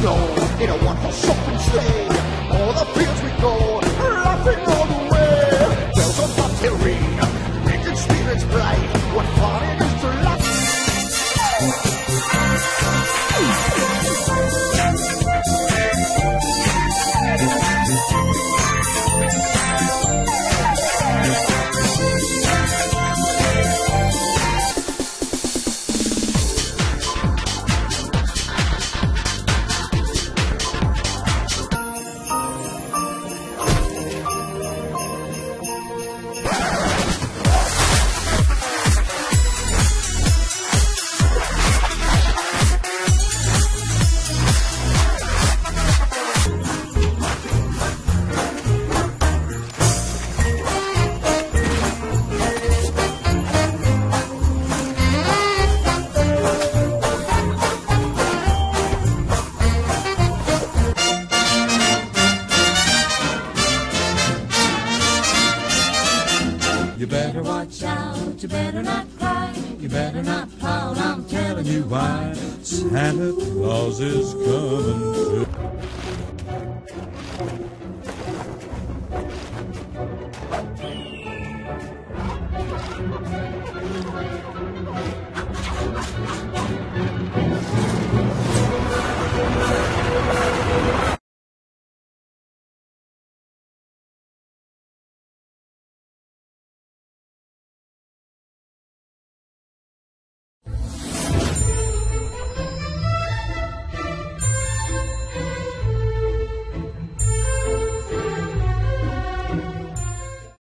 snow in a one-horse open sleigh. All the fields we better watch out, you better not cry, you better not pout, I'm telling you why. Santa Claus is coming